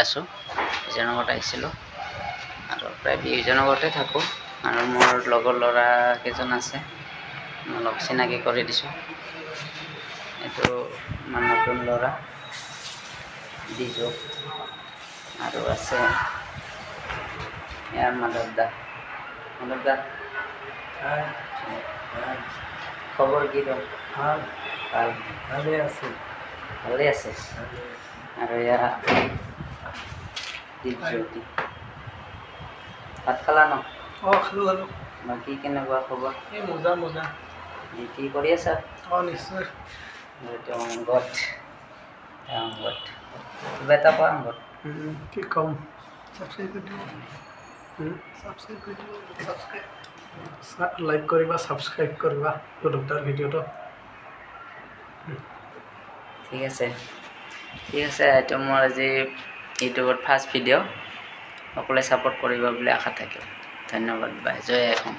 আছোঁ ইজনৰ ঘৰত আহিছিলোঁ। আৰু প্ৰায় ইজনৰ ঘৰতে থাকোঁ। আৰু মোৰ লগৰ ল'ৰা কেইজন আছে মই অলপ চিনাকি কৰি দিছোঁ। এইটো আমাৰ নতুন ল'ৰা দিজু আৰু আছে ইয়াৰ মাধৱ দা। মাধৱ দা খবৰ কি তোৰ? ভাল ভাল। ভালে আছে। ভালেই আছে? আৰু এয়া দীপজ্যোতি ভাত খালা ন অঁ খালোঁ খালোঁ বাকী কেনেকুৱা খবৰ এই মোজা মোজা কি কৰি আছা অঁ নিশ্চয় অংগত অংগত কিবা এটা কোৱা অংগত কি ক'ম লাইক কৰিবা ছাবস্ক্ৰাইব কৰিবা ইউটিউবটাৰ ভিডিঅ'টো ঠিক আছে ঠিক আছে এইটো মোৰ আজি ইউটিউবত ফাৰ্ষ্ট ভিডিঅ' সকলোৱে ছাপোৰ্ট কৰিব বুলি আশা থাকিল। ধন্যবাদ বাই। জয় অসম